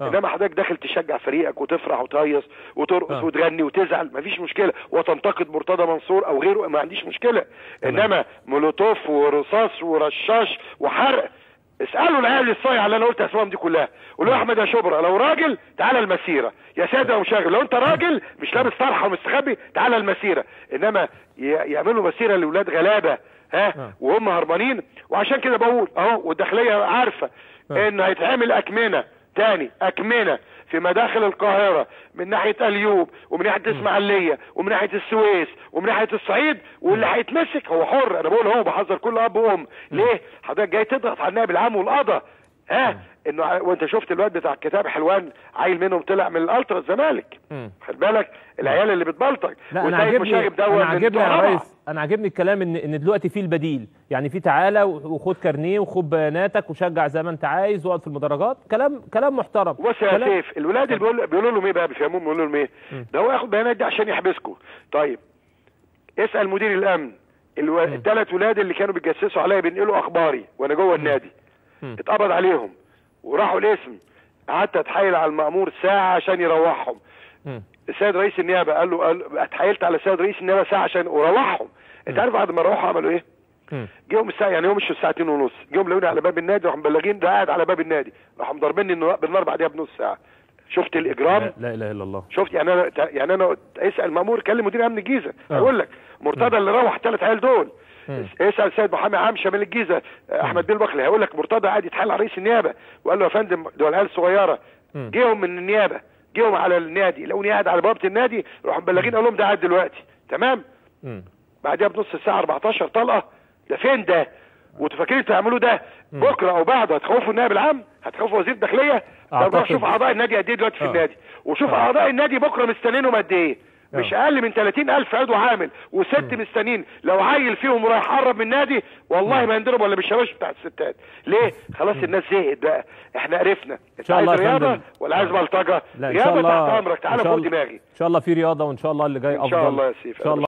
آه. إنما حضرتك داخل تشجع فريقك وتفرح وتهيص وترقص آه. وتغني وتزعل مفيش مشكلة وتنتقد مرتضى منصور أو غيره ما عنديش مشكلة تمام. إنما مولوتوف ورصاص ورشاش وحرق اسألوا العيال الصايع اللي أنا قلت أسمائهم دي كلها قولوا له يا أحمد يا شبرا لو راجل تعالى المسيرة يا سيد يا مشاغب لو أنت راجل مش لابس طرحة ومستخبي تعالى المسيرة إنما يعملوا مسيرة لاولاد غلابة ها آه. وهم هربانين وعشان كده بقول أهو والداخلية عارفة آه. إن هيتعمل أكمنة تاني أكمنة في مداخل القاهرة من ناحية اليوب ومن ناحية الاسماعيليه ومن ناحية السويس ومن ناحية الصعيد واللي هيتمسك هو حر. أنا بقول هو بحذر كل أب وأم. ليه؟ حضرتك جاي تضغط على النائب العام والقضاء. ها؟ إنه ع- وأنت شفت الواد بتاع كتاب حلوان عيل منهم طلع من التراس الزمالك. خد بالك؟ العيال اللي بتبلطج. لا أنا عاجبني أنا عاجبني يا. ريس أنا عاجبني الكلام ان إن دلوقتي في البديل. يعني في تعالى وخد كارنيه وخد بياناتك وشجع زي ما أنت عايز واقعد في المدرجات. كلام كلام محترم. بص يا سيف الولاد اللي بيقول بيقولوا لهم إيه بقى؟ بيفهموهم بيقولوا لهم إيه. ده هو ياخد بيانات دي عشان يحبسكم طيب اسأل مدير الأمن. الثلاث ولاد اللي كانوا بيتجسسوا عليا بينقلوا أخباري وأنا جوه النادي. اتقبض عليهم وراحوا الاسم. قعدت أتحايل على المأمور ساعة عشان يروحهم. السيد رئيس النيابة قال له قال اتحايلت على السيد رئيس النيابة ساعة عشان اروحهم انت عارف بعد ما روحوا عملوا إيه؟ جيهم الساعة يعني هم مشوا الساعة 2 ونص. جيهم لقوني على باب النادي راحوا مبلغين ده قاعد على باب النادي. راحوا مضربيني النار- بالنار بعديها بنص ساعة. شفت الإجرام؟ لا, لا إله إلا الله. شفت يعني أنا يعني أنا اسأل مأمور كلم مدير أمن الجيزة. آه. أقول لك مرتضى اللي روح ثلاث عيال دول. اسأل سيد محمد عام شمال الجيزة أحمد بيه البخلي هيقول لك مرتضى قاعد يتحايل على رئيس النيابة وقال له يا فندم دول عيال صغيرة. جيهم من النيابة جيهم على النادي لقوني قاعد على بوابة النادي راحوا مبلغين قال لهم ده قاعد دلوقتي تمام. بعدها بنص ساعه 14 طلقة ده فين ده؟ وانتوا فاكرين تعملوا ده؟ بكرة أو بعده هتخوفوا النائب العام؟ هتخوفوا وزير الداخلية؟ طب روح شوف أعضاء النادي قد إيه دلوقتي في آه. النادي وشوف آه. أعضاء النادي بكرة مستنينهم قد إيه. مش آه. أقل من 30 ألف عضو عامل وست مستنين. لو عيل فيهم رايح يقرب من النادي والله ما ينضرب ولا بالشباش بتاع الستات. ليه؟ خلاص الناس زهقت بقى. إحنا عرفنا انت شاء عايز الله رياضة. ولا عايز آه. بلطجة؟ إن رياضة تحت أمرك. تعالى فوق دماغي. إن شاء الله في رياضة وإن شاء الله اللي جاي افضل شاء الله يا سيف. إن شاء الله.